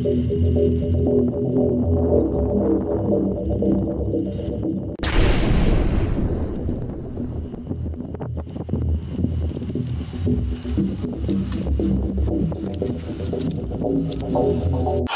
Oh, oh, oh.